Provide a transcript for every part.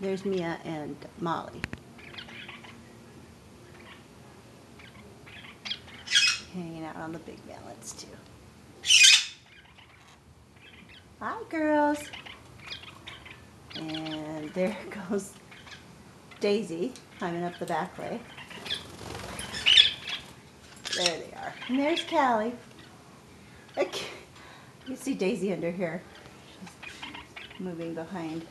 There's Mia and Molly. Hanging out on the big valance too. Hi girls. And there goes Daisy climbing up the back way. There they are. And there's Callie. Okay. You see Daisy under here. She's moving behind.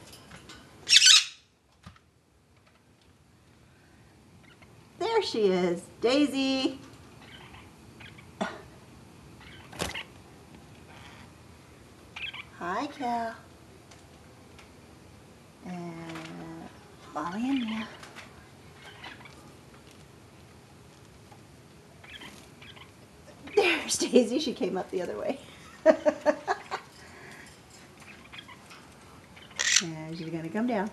There she is. Daisy. Hi, Cal. Uh, and Molly and Mia. There's Daisy. She came up the other way. and she's going to come down.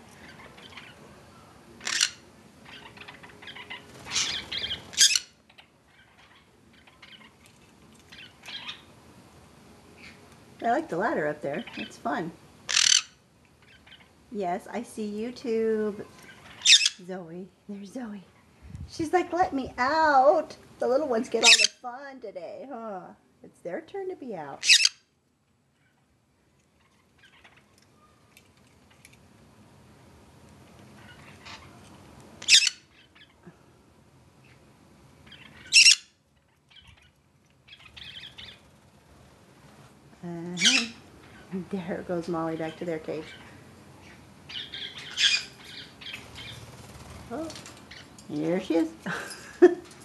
I like the ladder up there. It's fun. Yes, I see YouTube. Zoe. There's Zoe. She's like, let me out. The little ones get all the fun today, huh? It's their turn to be out. Uh-huh. There goes Molly back to their cage. Oh, here she is.